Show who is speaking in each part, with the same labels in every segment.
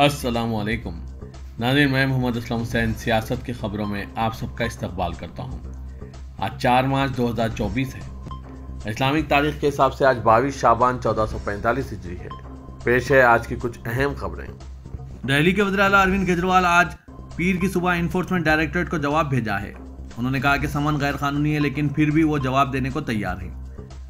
Speaker 1: असलकुम नादिर मैं मोहम्मद असलम हुसैन, सियासत की खबरों में आप सबका इस्तकबाल करता हूँ। आज चार मार्च 2024 है। इस्लामिक तारीख के हिसाब से आज बाईस शाबान 1445 हिजरी है। पेश है आज की कुछ अहम खबरें।
Speaker 2: दिल्ली के वजी अरविंद केजरीवाल आज पीर की सुबह इन्फोर्समेंट डायरेक्टरेट को जवाब भेजा है। उन्होंने कहा कि समन गैर कानूनी है, लेकिन फिर भी वो जवाब देने को तैयार है।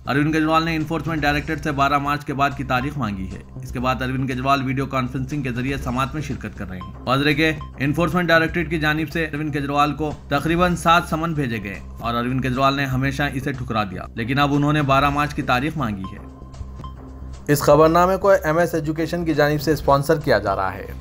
Speaker 2: अरविंद केजरीवाल ने इन्फोर्समेंट डायरेक्टरेट से 12 मार्च के बाद की तारीख मांगी है। इसके बाद अरविंद केजरीवाल वीडियो कॉन्फ्रेंसिंग के ज़रिए समाज में शिरकत कर रहे हैं। वाजरे के इन्फोर्समेंट डायरेक्टरेट की जानब से अरविंद केजरीवाल को तकरीबन सात समन भेजे गए और अरविंद केजरीवाल ने हमेशा इसे ठुकरा दिया। लेकिन अब उन्होंने बारह मार्च की तारीख मांगी है।
Speaker 1: इस खबरनामे को एम एस एजुकेशन की जानब से स्पॉन्सर किया जा रहा है।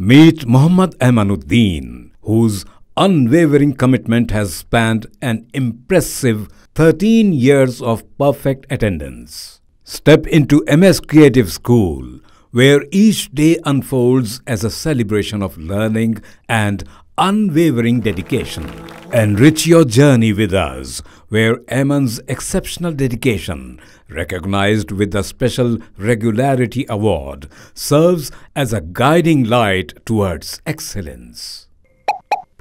Speaker 3: Meet Mohammad Ahmanuddin whose unwavering commitment has spanned an impressive 13 years of perfect attendance. Step into MS Creative School, where each day unfolds as a celebration of learning and unwavering dedication. Enrich your journey with us, where Eamon's exceptional dedication, recognized with the Special Regularity Award, serves as a guiding light towards excellence.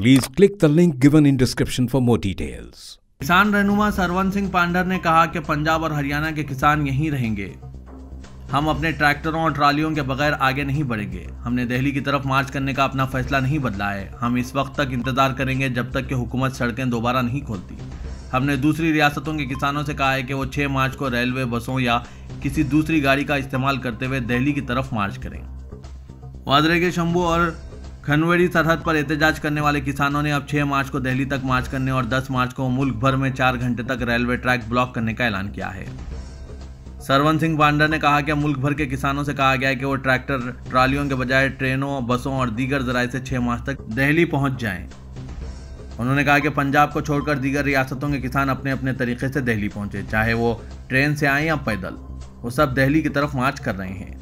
Speaker 3: Please click the link given in description for more details.
Speaker 2: किसान रहनुमा सरवन सिंह पांडर ने कहा कि पंजाब और हरियाणा के किसान यहीं रहेंगे। हम अपने ट्रैक्टरों और ट्रालियों के बगैर आगे नहीं बढ़ेंगे। हमने दिल्ली की तरफ़ मार्च करने का अपना फैसला नहीं बदला है। हम इस वक्त तक इंतज़ार करेंगे जब तक कि हुकूमत सड़कें दोबारा नहीं खोलती। हमने दूसरी रियासतों के किसानों से कहा है कि वो 6 मार्च को रेलवे बसों या किसी दूसरी गाड़ी का इस्तेमाल करते हुए दिल्ली की तरफ़ मार्च करें। वादरे के शंभू और खनवेड़ी सरहद पर एहतजाज करने वाले किसानों ने अब 6 मार्च को दिल्ली तक मार्च करने और 10 मार्च को मुल्क भर में चार घंटे तक रेलवे ट्रैक ब्लॉक करने का ऐलान किया है। सरवन सिंह बांडर ने कहा कि मुल्क भर के किसानों से कहा गया है कि वो ट्रैक्टर, ट्रालियों के बजाय ट्रेनों, बसों और दीगर जराये से छह मार्च तक दिल्ली पहुँच जाएँ। उन्होंने कहा कि पंजाब को छोड़कर दीगर रियासतों के किसान अपने अपने तरीके से दिल्ली पहुँचे, चाहे वो ट्रेन से आए या पैदल। वो सब दिल्ली की तरफ़ मार्च कर रहे हैं।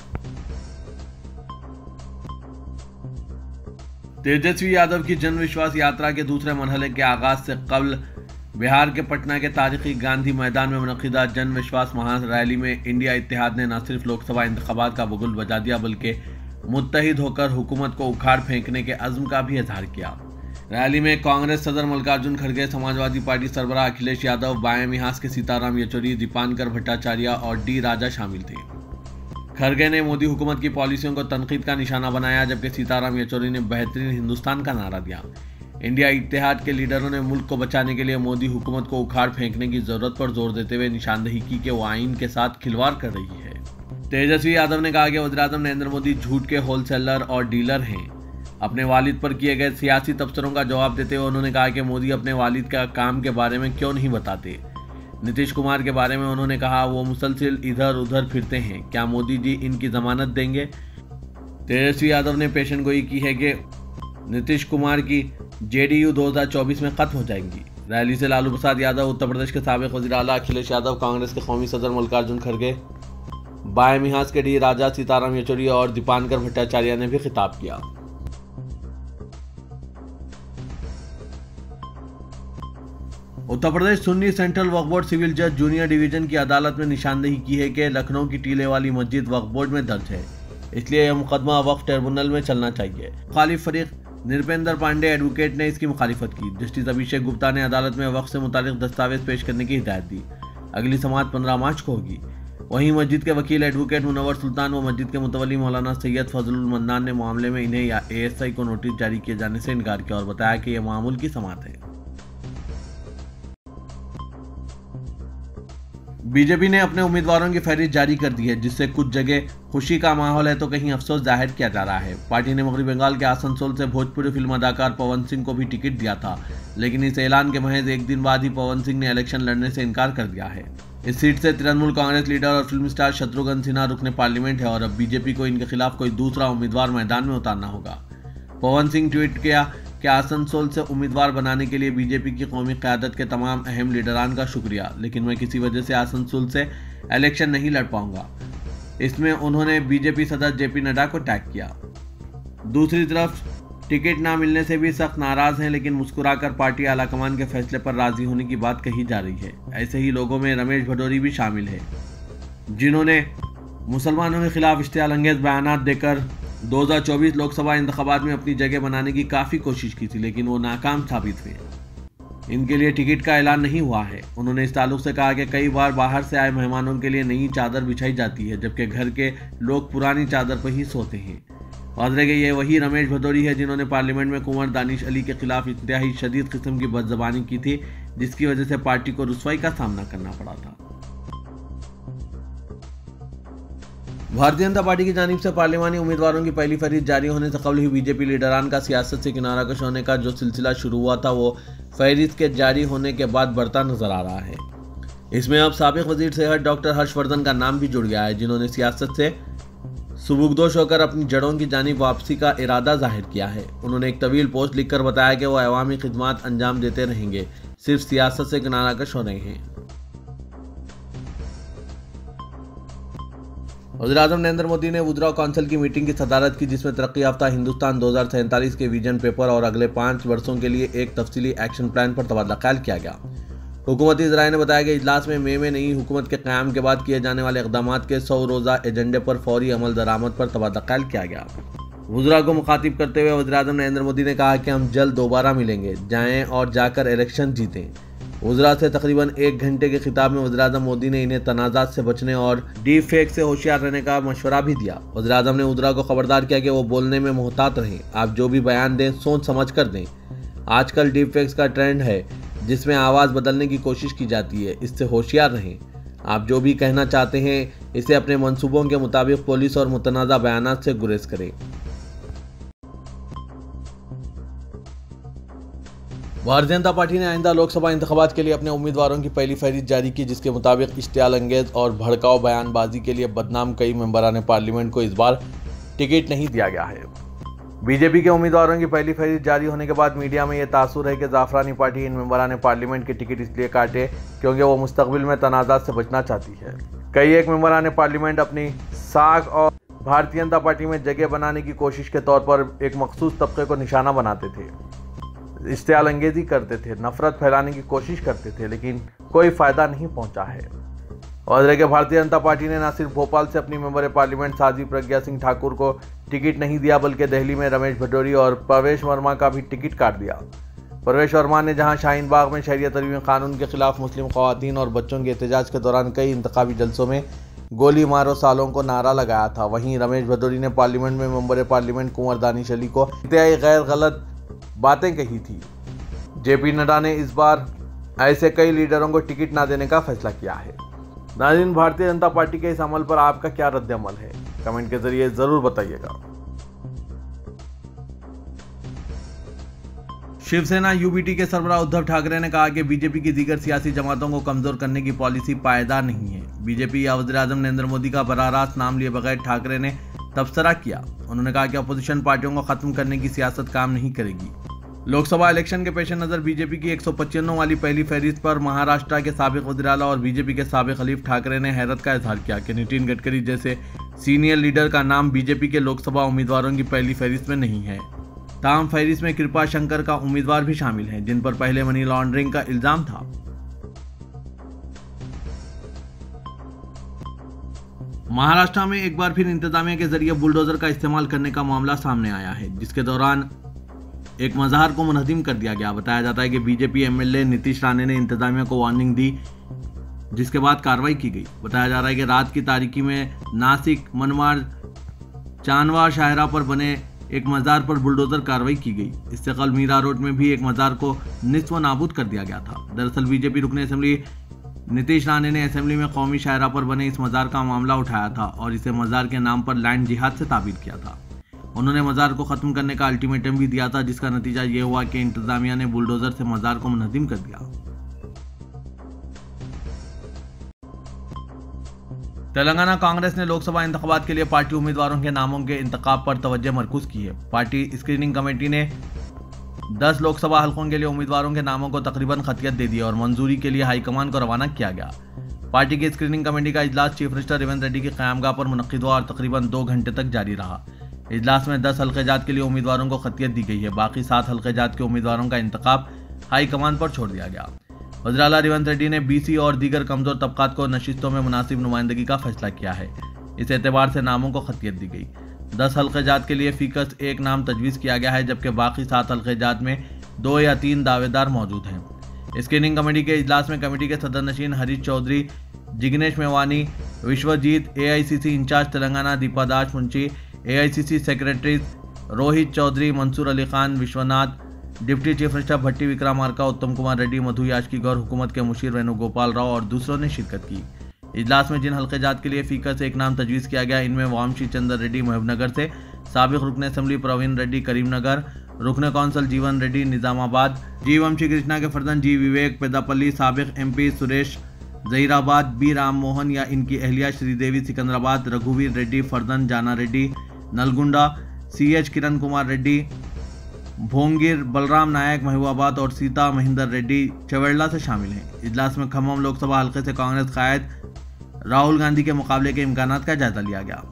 Speaker 2: तेजस्वी यादव की जन विश्वास यात्रा के दूसरे मरहले के आगाज़ से कबल बिहार के पटना के तारीखी गांधी मैदान में मनदा जन विश्वास रैली में इंडिया इतिहाद ने न सिर्फ़ लोकसभा इंतबात का बगुल बजा दिया, बल्कि मुतहद होकर हुकूमत को उखाड़ फेंकने के अज़म का भी इजहार किया। रैली में कांग्रेस सदर मल्लिकार्जुन खड़गे, समाजवादी पार्टी सरबराह अखिलेश यादव बाया मिहास के सीताराम येचुरी दीपानकर भट्टाचार्य और डी राजा शामिल थे। खरगे ने मोदी हुकूमत की पॉलिसियों को तनकीद का निशाना बनाया, जबकि सीताराम येचुरी ने बेहतरीन हिंदुस्तान का नारा दिया। इंडिया इतिहाद के लीडरों ने मुल्क को बचाने के लिए मोदी हुकूमत को उखाड़ फेंकने की ज़रूरत पर ज़ोर देते हुए निशानदेही की कि वो आइन के साथ खिलवाड़ कर रही है। तेजस्वी यादव ने कहा कि वजी नरेंद्र मोदी झूठ के होलसेलर और डीलर हैं। अपने वालिद पर किए गए सियासी तबसरों का जवाब देते हुए उन्होंने कहा कि मोदी अपने वालिद का काम के बारे में क्यों नहीं बताते? नीतीश कुमार के बारे में उन्होंने कहा, वो मुसलसिल इधर उधर फिरते हैं। क्या मोदी जी इनकी जमानत देंगे? तेजस्वी यादव ने पेशन गोई की है कि नीतीश कुमार की जेडीयू 2024 में खत्म हो जाएँगी। रैली से लालू प्रसाद यादव, उत्तर प्रदेश के सबक वजी अला अखिलेश यादव, कांग्रेस के कौमी सदर मल्लिकार्जुन खड़गे बाय मिहाज के डी राजा सीताराम येचुरी और दीपानकर भट्टाचार्य ने भी खिताब किया। Uttar Pradesh Sunni central Waqf board civil जज जूनियर डिवीज़न की अदालत में निशानदेही की है कि लखनऊ की टीले वाली मस्जिद वक्फ बोर्ड में दर्ज है। इसलिए यह मुकदमा वक्फ ट्रिब्यूनल में चलना चाहिए। खालिफ फरीक, निरपेंद्र पांडे एडवोकेट ने इसकी मुखालिफत की। जस्टिस अभिषेक गुप्ता ने अदालत में वक्त से मुतालिक दस्तावेज़ पेश करने की हिदायत दी। अगली समात पंद्रह मार्च को होगी। वहीं मस्जिद के वकील एडवोकेट मुनवर सुल्तान व मस्जिद के मुतवली मौलाना सैयद फजल मंदान ने मामले में इन्हें एएसआई को नोटिस जारी किए जाने से इनकार किया और बताया कि यह मामूल की समात है। बीजेपी ने अपने उम्मीदवारों की फहरिस्त जारी कर दी है, जिससे कुछ जगह खुशी का माहौल है तो कहीं अफसोस ज़ाहिर किया जा रहा है। पार्टी ने मगरबी बंगाल के आसनसोल से भोजपुरी फ़िल्म अदाकार पवन सिंह को भी टिकट दिया था, लेकिन इस ऐलान के महज एक दिन बाद ही पवन सिंह ने इलेक्शन लड़ने से इनकार कर दिया है। इस सीट से तृणमूल कांग्रेस लीडर और फ़िल्म स्टार शत्रुघ्न सिन्हा रुकने पार्लियामेंट है और अब बीजेपी को इनके खिलाफ कोई दूसरा उम्मीदवार मैदान में उतारना होगा। पवन सिंह ट्वीट किया कि आसनसोल से उम्मीदवार बनाने के लिए बीजेपी की कौमी क्यादत के तमाम अहम लीडरान का शुक्रिया। लेकिन मैं किसी वजह से आसनसोल से इलेक्शन नहीं लड़ पाऊँगा। इसमें उन्होंने बीजेपी सदस्य जेपी नड्डा को टैग किया। दूसरी तरफ़, टिकट ना मिलने से भी सख्त नाराज़ हैं, लेकिन मुस्कुराकर पार्टी आलाकमान के फैसले पर राज़ी होने की बात कही जा रही है। ऐसे ही लोगों में रमेश भदौरी भी शामिल है, जिन्होंने मुसलमानों के खिलाफ इश्तियाल अंगेज बयान देकर 2024 लोकसभा इंतबात में अपनी जगह बनाने की काफ़ी कोशिश की थी, लेकिन वो नाकाम साबित हुए। इनके लिए टिकट का ऐलान नहीं हुआ है। उन्होंने इस ताल्लुक से कहा कि कई बार बाहर से आए मेहमानों के लिए नई चादर बिछाई जाती है, जबकि घर के लोग पुरानी चादर पर ही सोते हैं। वाजरे के ये वही रमेश भदौरी है जिन्होंने पार्लियामेंट में कुंवर दानिश अली के खिलाफ इंतहाई शदीद किस्म की बदजबानी की थी, जिसकी वजह से पार्टी को रसवाई का सामना करना पड़ा था। भारतीय जनता पार्टी की जानब से पार्लियामानी उम्मीदवारों की पहली फहरिस्त जारी होने से कबल ही बीजेपी लीडरान का सियासत से किनारा कश होने का जो सिलसिला शुरू हुआ था, वो फहरिस्त के जारी होने के बाद बढ़ता नज़र आ रहा है। इसमें अब सबक वज़ीर सेहत डॉक्टर हर्षवर्धन का नाम भी जुड़ गया है, जिन्होंने सियासत से सुबुकदोश होकर अपनी जड़ों की जानी वापसी का इरादा ज़ाहिर किया है। उन्होंने एक तवील पोस्ट लिखकर बताया कि वो अवामी खदमात अंजाम देते रहेंगे, सिर्फ़ सियासत से किनारा कश हो रहे हैं। वजी अजम नरेंद्र मोदी ने उजरा काउंसिल की मीटिंग की सदारत की, जिसमें तरक्की याफ्ता हिंदुस्तान दो के विजन पेपर और अगले पाँच वर्षों के लिए एक तफसीली एक्शन प्लान पर तबादला ख्याल किया गया। हुकूमती जराए ने बताया कि इजलास में मई में नई हुकूमत के क्याम के बाद किए जाने वाले इकदाम के सौ रोज़ा एजेंडे पर फौरी अमल दरामद पर तबादला ख्याल किया गया। वजरा को मुखातिब करते हुए वजी अजम नरेंद्र मोदी ने कहा कि हम जल्द दोबारा मिलेंगे, जाएँ और जाकर इलेक्शन जीतें। वजरा से तकरीबन एक घंटे के खिताब में वजी मोदी ने इन्हें तनाज़ात से बचने और डी फेक से होशियार रहने का मशवरा भी दिया। वजी ने उजरा को खबरदार किया कि वो बोलने में मोहतात रहें। आप जो भी बयान दें, सोच समझ कर दें। आजकल डी फेक्स का ट्रेंड है, जिसमें आवाज़ बदलने की कोशिश की जाती है। इससे होशियार रहें। आप जो भी कहना चाहते हैं, इसे अपने मंसूबों के मुताबिक पुलिस और मुतनाज़ा बयान से गुरेज करें। भारतीय जनता पार्टी ने आइंदा लोकसभा इंतबात के लिए अपने उम्मीदवारों की पहली फहरिस्त जारी की, जिसके मुताबिक इश्तियाल अंगेज और भड़काऊ बयानबाजी के लिए बदनाम कई मेंबरान पार्लियामेंट को इस बार टिकट नहीं दिया गया है। बीजेपी के उम्मीदवारों की पहली फहरिस्त जारी होने के बाद मीडिया में यह तासुर है कि जाफरानी पार्टी इन मेंबरान पार्लियामेंट के टिकट इसलिए काटे क्योंकि वो मुस्तबिल में तनाज़ात से बचना चाहती है। कई एक मेंबरान पार्लियामेंट अपनी साख और भारतीय जनता पार्टी में जगह बनाने की कोशिश के तौर पर एक मखसूस तबके को निशाना बनाते थे। इश्तियाल अंगेजी करते थे, नफरत फैलाने की कोशिश करते थे, लेकिन कोई फ़ायदा नहीं पहुँचा है। और के भारतीय जनता पार्टी ने न सिर्फ़ भोपाल से अपनी मेंबर पार्लियामेंट साजी प्रज्ञा सिंह ठाकुर को टिकट नहीं दिया, बल्कि दिल्ली में रमेश भटोरी और प्रवेश वर्मा का भी टिकट काट दिया। प्रवेश वर्मा ने जहाँ शाहीन बाग में शहरी तरवीम कानून के खिलाफ मुस्लिम खातन और बच्चों के एहतजाज के दौरान कई इंतबी जलसों में गोली मारो सालों को नारा लगाया था। वहीं रमेश भदौरी ने पार्लियामेंट में मेंबर पार्लियामेंट कुंवर दानिश अली को गैर गलत बातें कही थी। जेपी नड्डा ने इस बार ऐसे कई लीडरों को टिकट ना देने का फैसला किया है। नाजिन, भारतीय जनता पार्टी के इस अमल पर आपका क्या रद्द अमल है? कमेंट के ज़रिए ज़रूर बताइएगा। शिवसेना यूबीटी के सरबरा उद्धव ठाकरे ने कहा कि बीजेपी की दीगर सियासी जमातों को कमज़ोर करने की पॉलिसी पायदार नहीं है। बीजेपी या वजी अजम नरेंद्र मोदी का बराह नाम लिए बगैर ठाकरे ने तबसरा किया। उन्होंने कहा कि अपोजिशन पार्टियों को खत्म करने की सियासत काम नहीं करेगी। लोकसभा इलेक्शन के पेश नज़र बीजेपी की एक वाली पहली फहरिस्त पर महाराष्ट्र के सबक वजीराला और बीजेपी के सबक खलीफ ठाकरे ने हैरत का इजहार किया। कि नितिन गडकरी जैसे सीनियर लीडर का नाम बीजेपी के लोकसभा उम्मीदवारों की पहली फहरिस्त में नहीं है। ताम फहरिस्त में कृपा शंकर का उम्मीदवार भी शामिल है, जिन पर पहले मनी लॉन्ड्रिंग का इल्ज़ाम था। महाराष्ट्र में एक बार फिर इंतजामिया के ज़रिए बुलडोजर का इस्तेमाल करने का मामला सामने आया है, जिसके दौरान एक मज़ार को मुनहदिम कर दिया गया। बताया जाता है कि बीजेपी एमएलए नीतीश राणे ने इंतजामिया को वार्निंग दी, जिसके बाद कार्रवाई की गई। बताया जा रहा है कि रात की तारीखी में नासिक मनमार चांदवा शाहरा पर बने एक मज़ार पर बुलडोजर कार्रवाई की गई। इससे कल मीरा रोड में भी एक मज़ार को निस्व नाबूद कर दिया गया था। दरअसल बीजेपी रुकने असम्बली नीतीश राणे ने असेंबली में कौमी शायरा पर बने इस मज़ार का मामला उठाया था और इसे मज़ार के नाम पर लैंड जिहाद से ताबीर किया था। उन्होंने मज़ार को ख़त्म करने का अल्टीमेटम भी दिया था, जिसका नतीजा ये हुआ कि इंतजामिया ने बुलडोजर से मज़ार को मुनहदिम कर दिया। तेलंगाना कांग्रेस ने लोकसभा इंतबात के लिए पार्टी उम्मीदवारों के नामों के इंतखाब पर तवज्जो मरकूज की है। पार्टी स्क्रीनिंग कमेटी ने 10 लोकसभा हलकों के लिए उम्मीदवारों के नामों को तकरीबन खतियत दे दी और मंजूरी के लिए हाईकमान को रवाना किया गया। पार्टी की स्क्रीनिंग कमेटी का इजलास चीफ मिनिस्टर रेवंत रेड्डी की क्यामगाह पर मुनद हुआ और तकरीबन दो घंटे तक जारी रहा। इजलास में दस हल्के जात के लिए उम्मीदवारों को खतियत दी गई है। बाकी सात हल्के जात के उम्मीदवारों का इंतखब हाईकमान पर छोड़ दिया गया। वजराला रेवंत रेड्डी ने बीसी और दीगर कमज़ोर तबकात को नशिस्तों में मुनासिब नुमाइंदगी का फैसला किया है। इस एतबार से नामों को खतियत दी गई। दस हल्के जात के लिए फीकस एक नाम तजवीज़ किया गया है, जबकि बाकी सात हल्के जात में दो या तीन दावेदार मौजूद हैं। स्क्रीनिंग कमेटी के इजलास में कमेटी के सदर नशीन Harish Chaudhary, Jignesh Mevani, Vishwajit AICC incharge Telangana, Deepa Das Munshi AICC secretary Rohit Chaudhary Mansoor Ali Khan Vishwanath deputy chief minister Bhatti Vikramarka Uttam Kumar Reddy मधु याचकी गौर हुकूमत के मुशीर वेणुगोपाल राव और दूसरों ने शिरकत की इजलास में जिन हल्के जात के लिए फीकर से एक नाम तजवीज़ किया गया इनमें वामशी चंद्र रेड्डी मुहबनगर से सबक रुकन असम्बली प्रवीण रेड्डी करीमनगर रुकन कौंसल जीवन रेड्डी निज़ामाबाद जी वंशी कृष्णा के फर्जन जी विवेक पेदापल्ली सबक एमपी सुरेश जहीराबाद बी राम मोहन या इनकी अहलिया श्रीदेवी सिकंदराबाद रघुवीर रेड्डी फर्जन जाना रेड्डी नलगुंडा सी एच किरण कुमार रेड्डी, भोंगिर बलराम नायक महबूबाबाद और सीता महिंदर रेड्डी चवेड़ला से शामिल हैं। इजलास में खम्भम लोकसभा हल्के से कांग्रेस कायद राहुल गांधी के मुकाबले के इम्कान का जायजा लिया गया।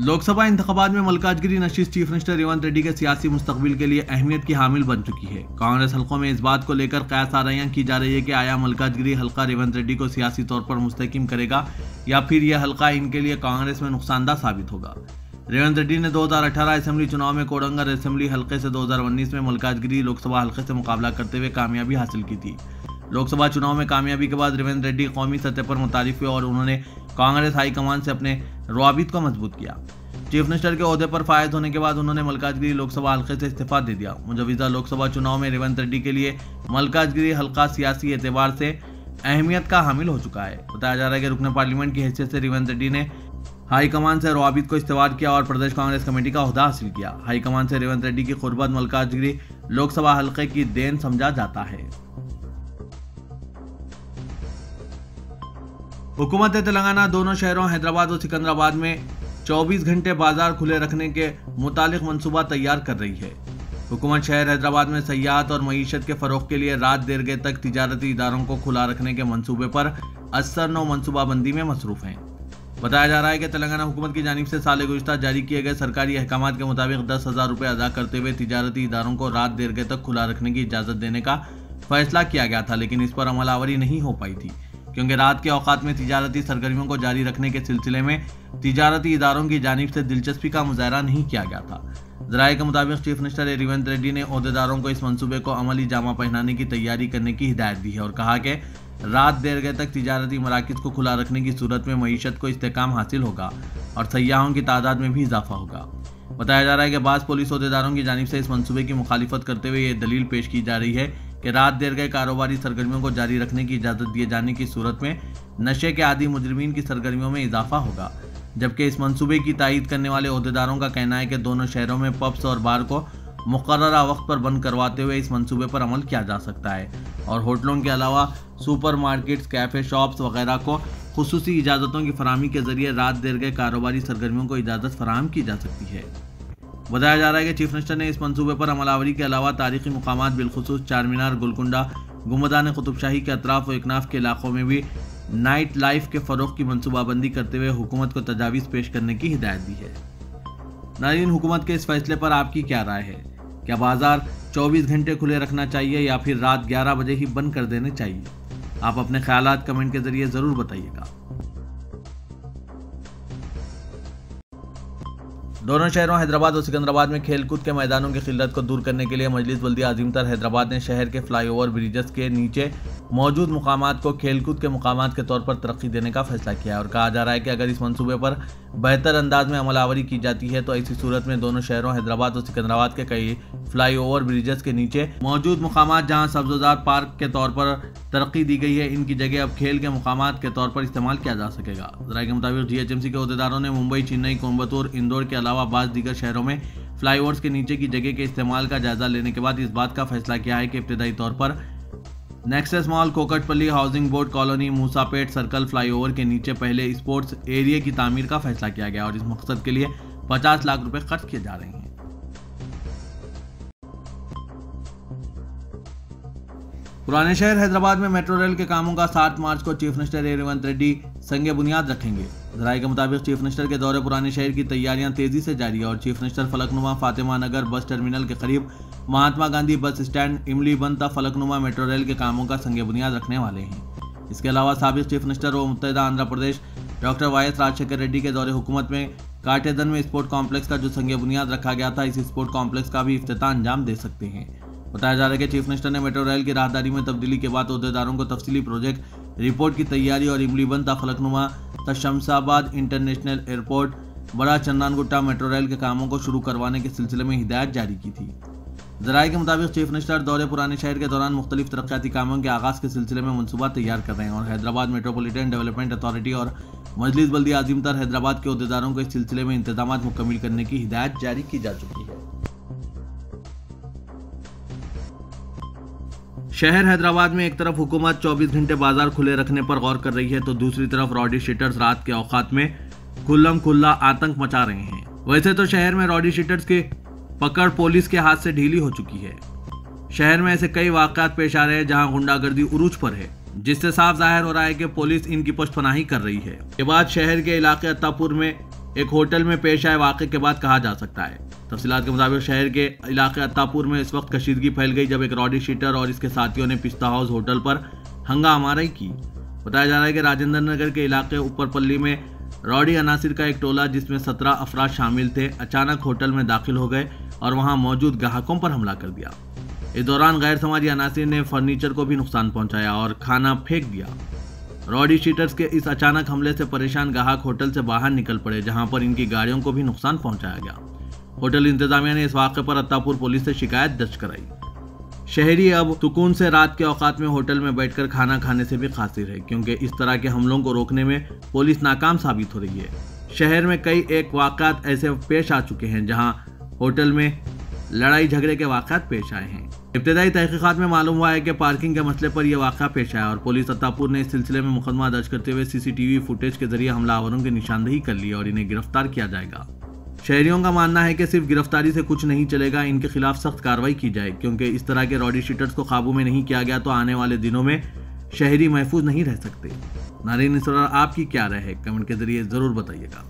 Speaker 2: लोकसभा इंतबात में मलकाजगिरी नशीस चीफ मिनिस्टर रेवंत रेड्डी के सियासी मुस्तबिल के लिए अहमियत की हामिल बन चुकी है। कांग्रेस हलकों में इस बात को लेकर कयास आरियाँ की जा रही है कि आया मलकाजगिरी हल्का रेवंत रेड्डी को सियासी तौर पर मुस्तकिम करेगा या फिर यह हल्का इनके लिए कांग्रेस में नुकसानदा साबित होगा। रेवंत रेड्डी ने 2018 असेंबली चुनाव में कोडंगर असेंबली हल्के से 2019 में मलकाजगिरी लोकसभा हल्के से मुकाबला करते हुए कामयाबी हासिल की थी। लोकसभा चुनाव में कामयाबी के बाद रेवंत रेड्डी कौमी सतह पर मुतारिफ हुए और उन्होंने कांग्रेस हाईकमान से अपने रवाबित को मज़बूत किया। चीफ मिनिस्टर के अहदे पर फायद होने के बाद उन्होंने मलकाजगिरी लोकसभा हल्के से इस्तीफा दे दिया। मुजविजा लोकसभा चुनाव में रेवंत रेड्डी के लिए मलकाजगिरी हल्का सियासी एतबार से अहमियत का हामिल हो चुका है। बताया जा रहा है कि रुकने पार्लियामेंट की हैसियत से रेवंत रेड्डी ने हाईकमान से रवाबित को इस्तेवाल किया और प्रदेश कांग्रेस कमेटी का अहदा हासिल किया। हाईकमान से रेवंत रेड्डी की खुरबत मलकाजगिरी लोकसभा हल्के की देन समझा जाता है। हुकूमत तेलंगाना दोनों शहरों, हैदराबाद और सिकंदराबाद में 24 घंटे बाज़ार खुले रखने के मुतालिक मनसूबा तैयार कर रही है। हुकूमत शहर हैदराबाद में सयाहत और मीशत के फरोख के लिए रात देर गए तक तजारती इदारों को खुला रखने के मनसूबे पर असर नो मनसूबाबंदी में मसरूफ हैं। बताया जा रहा है कि तेलंगाना हुकूमत की जानब से साल गुजशत जारी किए गए सरकारी अहकाम के मुताबिक दस हज़ार रुपये अदा करते हुए तजारती इदारों को रात देर गए तक खुला रखने की इजाज़त देने का फैसला किया गया था, लेकिन इस पर अमलावरी नहीं हो पाई थी। क्योंकि रात के औकात में तजारती सरगर्मियों को जारी रखने के सिलसिले में तजारती इदारों की जानब से दिलचस्पी का मुजाहरा नहीं किया गया था। जराये के मुताबिक चीफ मिनिस्टर रेवंत रेड्डी ने अहदेदारों को इस मनसूबे को अमली जामा पहनाने की तैयारी करने की हिदायत दी है और कहा कि रात देर गए तक तजारती मराकज को खुला रखने की सूरत में मीशत को इस्तेकाम हासिल होगा और सयाहों की तादाद में भी इजाफा होगा। बताया जा रहा है कि बाद पुलिस अहदेदारों की जानब से इस मनसूबे की मुखालिफत करते हुए ये दलील पेश की जा रही है कि रात देर गए कारोबारी सरगर्मियों को जारी रखने की इजाज़त दिए जाने की सूरत में नशे के आदि मुजरमीन की सरगर्मियों में इजाफा होगा। जबकि इस मनसूबे की तायद करने वाले अहदेदारों का कहना है कि दोनों शहरों में पब्स और बार को मुकर वक्त पर बंद करवाते हुए इस मनसूबे पर अमल किया जा सकता है और होटलों के अलावा सुपर मार्केट्स कैफ़े शॉप्स वगैरह को खसूसी इजाज़तों की फरहमी के ज़रिए रात देर गए कारोबारी सरगर्मियों को इजाज़त फराहम की जा सकती है। बताया जा रहा है कि चीफ मिनिस्टर ने इस मनसूबे पर अमलावरी के अलावा तारीखी मकाम बिलखसूस चार मीनार गुलकुंडा, गुमदान कुतुबशाही के अतराफ़ व इकनाफ के इलाकों में भी नाइट लाइफ के फ़रोग की मनसूबाबंदी करते हुए हुकूमत को तजावीज़ पेश करने की हिदायत दी है। नारीन, हुकूमत के इस फैसले पर आपकी क्या राय है? क्या बाज़ार 24 घंटे खुले रखना चाहिए या फिर रात 11 बजे ही बंद कर देने चाहिए? आप अपने ख्याल कमेंट के ज़रिए ज़रूर बताइएगा। दोनों शहरों हैदराबाद और सिकंदराबाद में खेलकूद के मैदानों की किल्लत को दूर करने के लिए मजलिस बल्दी आजिमतर हैदराबाद ने शहर के फ्लाईओवर ब्रिजेस के नीचे मौजूद मकाम को खेलकूद के मकाम के तौर पर तरक्की देने का फैसला किया और कहा जा रहा है कि अगर इस मनसूबे पर बेहतर अंदाज में अमलावरी की जाती है तो ऐसी सूरत में दोनों शहरों, हैदराबाद और सिकंदराबाद के कई फ्लाईओवर ब्रिजेस के नीचे मौजूद मकाम जहाँ सब्जोजार पार्क के तौर पर तरक्की दी गई है, इनकी जगह अब खेल के मकाम के तौर पर इस्तेमाल किया जा सकेगा। जरा के मुताबिक जी के अहदेदारों ने मुंबई, चेन्नई कोयम्बतूर इंदौर के अलावा बाज़ दीगर शहरों में फ्लाईओवर्स के नीचे की जगह के इस्तेमाल का जायजा लेने के बाद इस बात का फैसला किया है कि इब्तदाई तौर पर Nexus mall Kukatpally housing board colony Moosapet circle flyover के नीचे पहले स्पोर्ट्स एरिया की तामीर का फैसला किया गया और इस मकसद के लिए 50 लाख रुपए खर्च किए जा रहे हैं। पुराने शहर हैदराबाद में मेट्रो रेल के कामों का 7 मार्च को चीफ मिनिस्टर रेवंत रेड्डी संगे बुनियाद रखेंगे। जराये के मुताबिक चीफ मिनिस्टर के दौरे पुराने शहर की तैयारियाँ तेज़ी से जारी है और chief minister Falaknuma Fatima Nagar bus terminal के करीब महात्मा गांधी बस स्टैंड, इमली बंद फलकनुमा मेट्रो रेल के कामों का संगे बुनियाद रखने वाले हैं। इसके अलावा सबक चीफ मिनिस्टर व मुतहदा Andhra Pradesh, doctor Y S Rajasekhara Reddy के दौरे हुकूमत में काटेदन में स्पोर्ट कॉम्प्लेक्स का जो संज्ञा बुनियाद रखा गया था, इस स्पोर्ट कॉम्प्लेक्स का भी इफ्ताह अंजाम दे सकते हैं। बताया जा रहा है कि चीफ मिनिस्टर ने मेट्रो रेल की राहदारी में तब्दीली के बाद अहदेदारों को तफसीली प्रोजेक्ट, रिपोर्ट की तैयारी और Imli Imlibun Falaknuma Shamshabad international airport, Bada Chandrayangutta metro rail के कामों को शुरू करवाने के सिलसिले में हिदायत जारी की थी। जराये के मुताबिक चीफ मिनिस्टर दौरे पुराने शहर के दौरान मुख्तलिफ़ तरक्याती कामों के आगाज़ के सिलसिले में मनसूबा तैयार कर रहे हैं और हैदराबाद मेट्रोपोलिटन डेवलपमेंट अथॉरिटी और मजलिस बल्दी आजिमतर हैदराबाद के अहदेदारों को इस सिलसिले में इंतज़ाम मुकम्मल करने की हिदायत जारी की जा चुकी है शहर हैदराबाद में एक तरफ़ हुकूमत 24 घंटे बाज़ार खुले रखने पर गौर कर रही है तो दूसरी तरफ़ रॉडी शीटर्स रात के औकात में खुल्लम खुल्ला आतंक मचा रहे हैं वैसे तो शहर में रॉडी शीटर्स के पकड़ पुलिस के हाथ से ढीली हो चुकी है। शहर में ऐसे कई वाकत पेश आ रहे हैं जहाँ गुंडागर्दी उरूज पर है, जिससे साफ़ ज़ाहिर हो रहा है कि पुलिस इनकी पुष्पनाही कर रही है। ये बात शहर के इलाके अत्तापुर में एक होटल में पेश आए वाक़े के बाद कहा जा सकता है। तफसीत के मुताबिक शहर के इलाके अत्तापुर में इस वक्त कशीदगी फैल गई, जब एक रॉडी शीटर और इसके साथियों ने पिस्ता हाउस होटल पर हंगामाराई की। बताया जा रहा है कि राजेंद्र नगर के इलाके ऊपरपल्ली में रॉडी अनासिर का एक टोला जिसमें सत्रह अफराज शामिल थे, अचानक होटल में दाखिल हो गए और वहाँ मौजूद ग्राहकों पर हमला कर दिया। इस दौरान गैर समाजी अनासिर ने फर्नीचर को भी नुकसान पहुँचाया और खाना फेंक दिया। रॉडी शीटर्स के इस अचानक हमले से परेशान ग्राहक होटल से बाहर निकल पड़े, जहाँ पर इनकी गाड़ियों को भी नुकसान पहुँचाया गया। होटल इंतजामिया ने इस वाक़े पर अत्तापुर पुलिस से शिकायत दर्ज कराई। शहरी अब सुकून से रात के औकात में होटल में बैठकर खाना खाने से भी खासिर है, क्योंकि इस तरह के हमलों को रोकने में पुलिस नाकाम साबित हो रही है। शहर में कई एक वाकत ऐसे पेश आ चुके हैं, जहाँ होटल में लड़ाई झगड़े के वाकत पेश आए हैं। इब्तदाई तहकीकत में मालूम हुआ है कि पार्किंग के मसले पर यह वाक़ा पेश आया और पुलिस अत्तापुर ने इस सिलसिले में मुकदमा दर्ज करते हुए सीसीटीवी फुटेज के ज़रिए हमलावरों की निशानदेही कर ली और इन्हें गिरफ़्तार किया जाएगा। शहरियों का मानना है कि सिर्फ़ गिरफ्तारी से कुछ नहीं चलेगा, इनके खिलाफ सख्त कार्रवाई की जाए। क्योंकि इस तरह के रॉडी शीटर्स को काबू में नहीं किया गया तो आने वाले दिनों में शहरी महफूज नहीं रह सकते। नारीन इस आपकी क्या राय है? कमेंट के ज़रिए ज़रूर बताइएगा।